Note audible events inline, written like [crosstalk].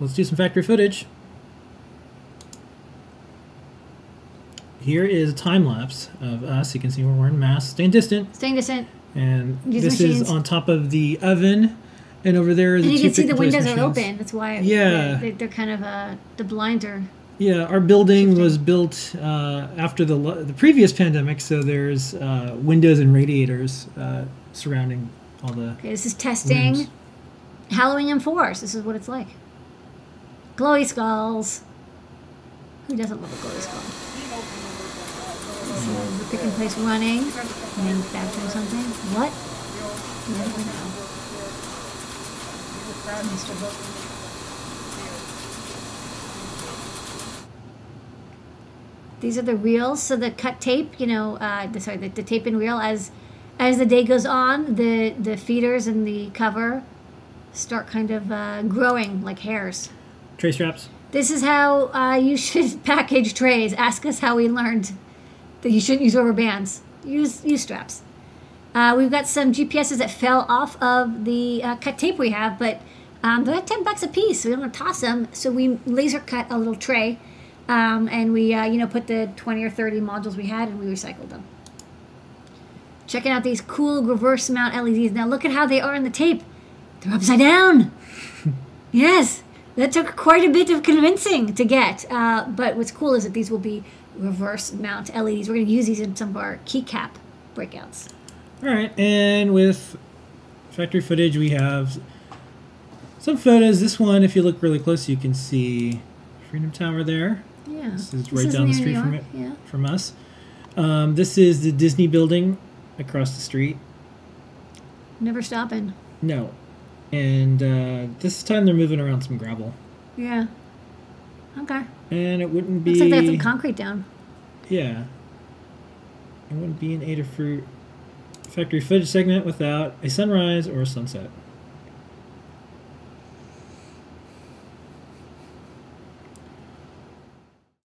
let's do some factory footage. Here is a time lapse of us. You can see we're wearing masks, staying distant, Staying distant. and Use this machines. is on top of the oven. And over there is And the you can see the windows are open. That's why Yeah. they, they're kind of uh, the blinds are Yeah, our building Shifting. was built uh, after the the previous pandemic, so there's uh, windows and radiators uh, surrounding all the. Okay, this is testing Rooms. HalloWing M4. This is what it's like. Glowy skulls. Who doesn't love a glowy skull? So the pick and place running, manufacturing something. What? Never know. These are the reels. So the cut tape, you know, uh, the, sorry, the, the tape and reel. As as the day goes on, the the feeders and the cover start kind of uh, growing like hairs. Tray straps. This is how uh, you should [laughs] package trays. Ask us how we learned that you shouldn't use rubber bands. Use use straps. Uh, we've got some GPSs that fell off of the uh, cut tape we have, but um, they're like ten bucks a piece. So we don't want to toss them. So we laser cut a little tray, um, and we uh, you know put the twenty or thirty modules we had, and we recycled them. Checking out these cool reverse mount LEDs. Now look at how they are in the tape. They're upside down. [laughs] Yes, that took quite a bit of convincing to get. Uh, but what's cool is that these will be reverse mount LEDs. We're going to use these in some of our keycap breakouts. All right, and with factory footage, we have some photos. This one, if you look really close, you can see Freedom Tower there. Yeah, This is right down the street from it. Yeah, from us. Um, this is the Disney building across the street. never stopping. No. And uh, this time they're moving around some gravel. Yeah. Okay. And it wouldn't be. Looks like they have some concrete down. Yeah. It wouldn't be an Adafruit factory footage segment without a sunrise or a sunset.